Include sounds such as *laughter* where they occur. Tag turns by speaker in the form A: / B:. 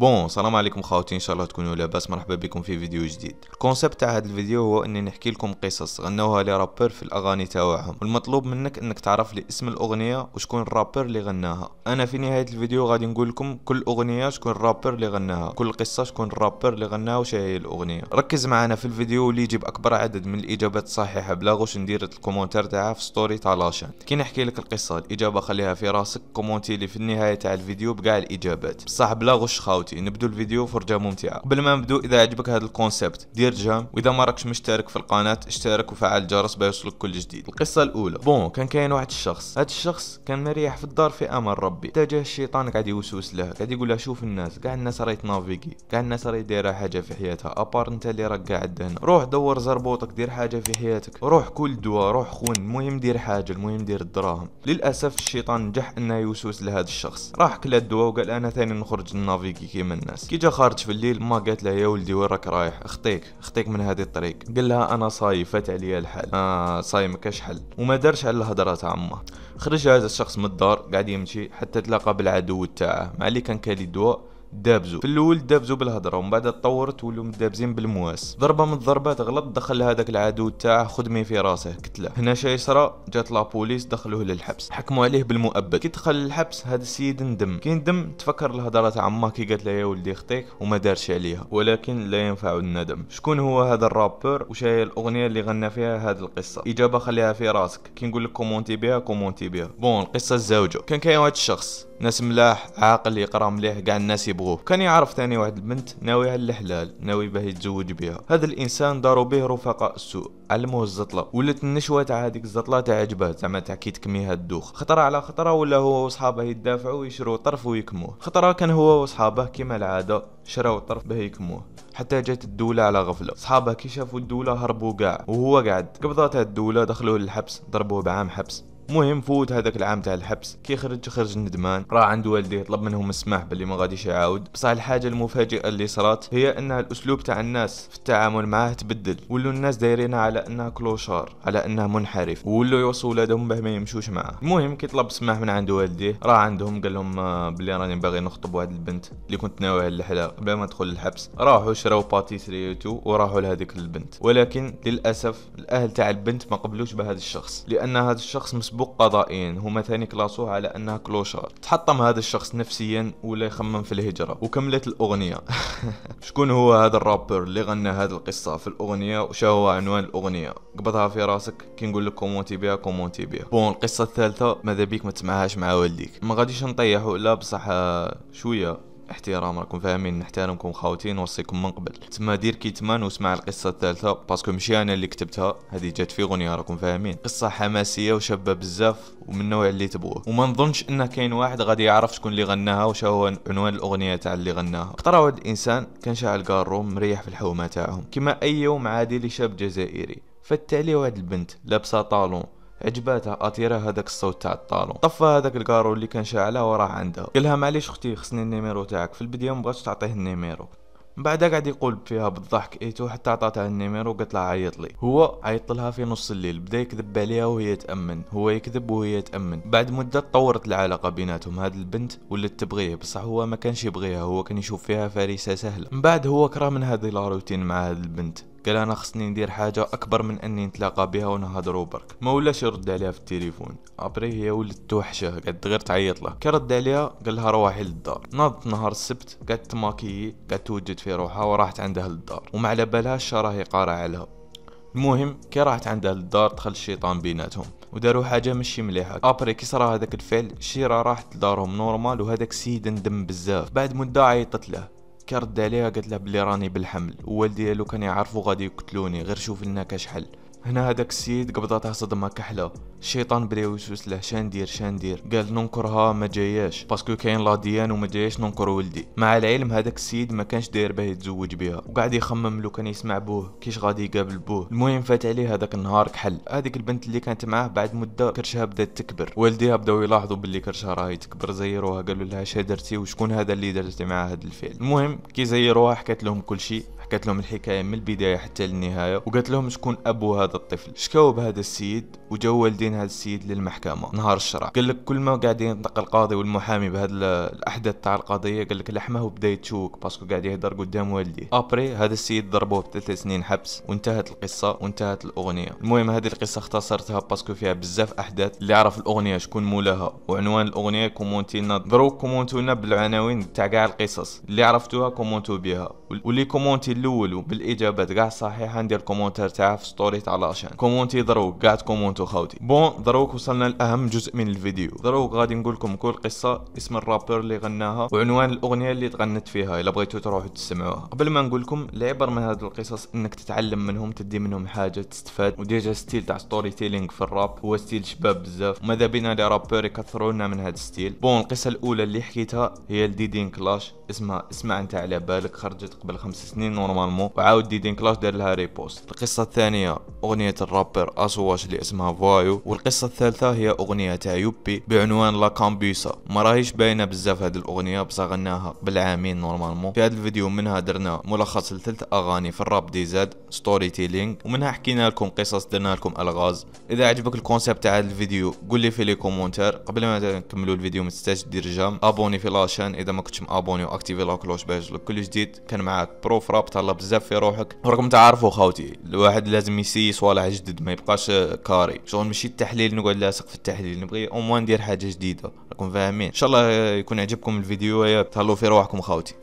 A: bon السلام عليكم خاوتي ان شاء الله تكونوا لاباس. مرحبا بكم في فيديو جديد. ال concept تاع هذا الفيديو هو إني نحكي لكم قصص غنوها les rappeurs في الأغاني تاعهم والمطلوب منك إنك تعرف لي اسم الأغنية وشكون ال rappeur اللي غناها. أنا في نهاية الفيديو غادي نقول لكم كل أغنية شكون ال rappeur اللي غناها. كل قصة شكون ال rappeur اللي غناها وش هي الأغنية. ركز معنا في الفيديو واللي يجيب أكبر عدد من الإجابات الصحيحة بلا غش ندير ال commentaire تاعها في story تاع la chaîne كي نحكي لك القصة الإجابة خليها في راسك commenter لي في النهاية تاع الفيديو بكاع الإجابات. بصح بلا غش خاوتي؟ نبدو الفيديو فرجة ممتعة. قبل ما نبدو إذا عجبك هذا ال concept دير j'aime. وإذا ما راكش مشترك في القناة اشترك وفعل الجرس بيوصلك كل جديد. القصة الأولى. bon كان كاين واحد الشخص. هذا الشخص كان مريح في الدار في أمان ربي. اتجه الشيطان قاعد يوسوس له. قاعد يقول له شوف الناس كاع الناس راهي تنافيكي. كاع الناس راهي دايرة حاجة في حياتها. à part أنت اللي راك قاعد هنا. روح دور زربوطك دير حاجة في حياتك. روح كل دواء روح خون. المهم دير حاجة المهم دير الدراهم. للأسف الشيطان نجح إنه يوسوس لهذا الشخص. راح كل الدواء وقال أنا ثاني نخرج نافيكي كيما الناس. كي جا خارج في الليل ماه قالت له يا ولدي وين راك رايح؟ اخطيك اخطيك من هذه الطريق. قال لها أنا صايم فات عليا الحل. آه صايم كاش حل؟ وما دارش على الهضره تاع امه خرج هذا الشخص من الدار قاعد يمشي حتى تلاقى بالعدو تاعه. مع اللي كان كالي دواء دابزو. في الأول دابزو بالهضرة ومن بعد تطورت ولو مدابزين بالمواس. ضربة من الضربات غلط دخل هذاك العدو تاعه خدمي في راسه قتله هنا شي صرا جات la police دخلوه للحبس. حكموا عليه بالمؤبد. كي دخل للحبس هذا السيد ندم. كي ندم تفكر الهضرة تاع ماه كي قالت له يا ولدي خطيك وما دارش عليها. ولكن لا ينفع الندم. شكون هو هذا ال rappeur وش هي الأغنية اللي غنى فيها هذه القصة. إجابة خليها في راسك. كي نقول لك commenter بها commenter بها bon القصة الزوجة. كان كاين واحد الشخص ناس ملاح عاقل يقرا مليح كاع الناس يبغوه. كان يعرف ثاني واحد البنت ناوي على الحلال ناوي باه يتزوج بها هذا الإنسان داروا به رفقاء السوء. علموه الزطلة. ولات النشوة تاع هذيك الزطلة تعجبه زعما تاع كي تكمي الدوخ. خطرة على خطرة ولا هو وصحابه يدافعوا ويشروا طرف ويكموه؟ خطرة كان هو وصحابه كما العادة شراو الطرف باه يكموه. حتى جات الدولة على غفلة. صحابه كي شافوا الدولة هربوا كاع وهو قاعد. قبضات الدولة دخلوه للحبس ضربوه بعام حبس. المهم فوت هذاك العام تاع الحبس. كي خرج خرج ندمان. راح عند والديه طلب منهم السماح باللي ما غاديش يعاود. بصح الحاجة المفاجئة اللي صرات هي أن الأسلوب تاع الناس في التعامل معاه تبدل. ولوا الناس دايرين على انه clochard على انه منحرف وولوا يوصوا ولادهم باه ما يمشوش معاه. المهم كي طلب السماح من عند والديه راح عندهم قال لهم آه، بلي راني باغي نخطب واحد البنت اللي كنت ناوي على الحلال قبل ما ندخل الحبس. راحوا شراو pâtisserie وراحوا لهذيك البنت. ولكن للأسف الأهل تاع البنت ما قبلوش بهذا الشخص لأن هذا الشخص مسبوق قضائيا هما ثاني كلاسوه على أنها clochard تحطم هذا الشخص نفسيا ولا يخمم في الهجرة. وكملت الأغنية. *laughs* شكون هو هذا ال rappeur اللي غنى هذه القصة في الأغنية؟ وش هو عنوان الأغنية؟ قبضها في راسك كي نقول لك commenter بها commenter بها bon القصة الثالثة ماذا بيك ما تسمعهاش مع والديك. ما غاديش نطيحوا لا بصح آه، شوية. احترام راكم فاهمين؟ نحترمكم خاوتي نوصيكم من قبل. تما دير kit main واسمع القصة الثالثة parce que ماشي أنا اللي كتبتها هذه جات في غنية راكم فاهمين؟ قصة حماسية وشابة بزاف ومن النوع اللي تبغوه وما نظنش ان كاين واحد غادي يعرف شكون اللي غناها وش هو عنوان الأغنية تاع اللي غناها. خطرة واحد الإنسان كان شاعل كارو مريح في الحومة تاعهم. كما أي يوم عادي لشاب جزائري. فات عليه واحد البنت لابسة talon. عجباتها اطيرها هذاك الصوت تاع ال talon. طفى هذاك الكارو اللي كان شاعلها وراح عندها قالها معليش أختي خصني ال numéro تاعك. في البداية مبغاتش تعطيه ال numéro. من بعد قاعد يقول فيها بالضحك et tout حتى عطاتها النيميرو. قالت لها عيط لي. هو عيط لها في نص الليل. بدأ يكذب عليها وهي تأمن. هو يكذب وهي تأمن. بعد مدة تطورت العلاقة بيناتهم. هاد البنت ولات تبغيه. بصح هو ما كانش يبغيها. هو كان يشوف فيها فريسه سهلة. من بعد هو كره من هذه la routine مع هاد البنت. قال أنا خصني ندير حاجة أكبر من أني نتلاقى بها ونهضروا برك ما ولاش يرد عليها في التليفون. après هي ولات توحشة قعدت غير تعيط له كي رد عليها قال لها روحي للدار. ناضت نهار السبت قعدت تماكي قعدت توجد في روحها وراحت عندها للدار. وما على بالهاش راهي قارع لها المهم كي راحت عندها للدار دخل الشيطان بيناتهم. وداروا حاجة ماشي مليحة. après كي صرا هذاك الفعل شيرا راحت لدارهم normal وهذاك السيد ندم بزاف. بعد مدة عيطت له. كرد عليها قالت له بلي راني بالحمل والدي ديالو كان يعرفوا غادي يقتلوني غير شوف لنا كاش حل هنا هذاك السيد قبضاتها صدمة كحلة. الشيطان بدا يوسوس له شاندير شاندير قال ننكرها ما جاياش. parce que كاين l'ADN وما جاياش ننكر ولدي. مع العلم هذاك السيد ما كانش داير باه يتزوج بها وقاعد يخمم لو كان يسمع بوه كيش غادي يقابل بوه. المهم فات عليه هذاك النهار كحل. هذيك البنت اللي كانت معاه بعد مدة كرشها بدات تكبر. والديها بداو يلاحظوا باللي كرشها راهي تكبر زيروها قالوا لها اش درتي؟ وشكون هذا اللي درتي معاه هذا الفعل؟ المهم كي زيروها حكات لهم كل شيء وحكت لهم الحكاية من البداية حتى للنهاية وقالت لهم شكون أبو هذا الطفل؟ شكاو بهذا السيد؟ وجاو والدين هذا السيد للمحكمة. نهار الشرع. قال لك كل ما قاعد ينطق القاضي والمحامي بهذا الأحداث تاع القضية قال لك لحمه وبدا يتشوك parce que قاعد يهدر قدام والديه. après هذا السيد ضربوه بثلاث سنين حبس وانتهت القصة وانتهت الأغنية. المهم هذه القصة اختصرتها parce que فيها بزاف أحداث. اللي عرف الأغنية شكون مولاها. وعنوان الأغنية commentez لنا دروك كومونتو لنا بالعناوين تاع كاع القصص. اللي عرفتوها كومونتو بها واللي commente الأول بالاجابات كاع صحيحه ندير commentaire تاعها في story تاع la chaîne commentez دروك قاعد كومونتو خاوتي bon دروك وصلنا لأهم جزء من الفيديو. دروك غادي نقول لكم كل قصة اسم ال rappeur اللي غناها وعنوان الأغنية اللي تغنت فيها إلا بغيتو تروحوا تسمعوها. قبل ما نقول لكم العبر من هذه القصص إنك تتعلم منهم تدي منهم حاجة تستفاد و déjà style تاع storytelling في الراب. هو style شباب بزاف. وماذا بينا les rappeurs يكثروا لنا من هذا ال style bon القصة الأولى اللي حكيتها هي الديدين كلاش اسمها اسمع أنت على بالك خرجت قبل خمس سنين normalement وعاود ديدين كلاش دار لها repost. القصة الثانية أغنية ال rappeur اسواش اللي اسمها فايو والقصة الثالثة هي أغنية تاع يوبي بعنوان لا كامبيوسا ما راهيش باينة بزاف هذه الأغنية بصح غناها بالعامين normalement في هذا الفيديو منها درنا ملخص لثلاث أغاني في الراب DZ storytelling ومنها حكينا لكم قصص درنا لكم ألغاز. إذا عجبك ال concept تاع هذا الفيديو قول لي في les commentaires. قبل ما نكملوا الفيديو ما تنساش دير j'aime. abonner في la chaîne. إذا ما كنتش م abonné و activer la cloche باش كل جديد. كان معاك Prof Rap تهلا بزاف في روحك. وراكم تعرفوا خاوتي الواحد لازم يسي صوالح جدد ما يبقاش carré. شغل ماشي التحليل نقعد لاصق في التحليل نبغي au moins ندير حاجة جديدة. راكم فاهمين؟ إن شاء الله يكون عجبكم الفيديو تهلاو في روحكم خاوتي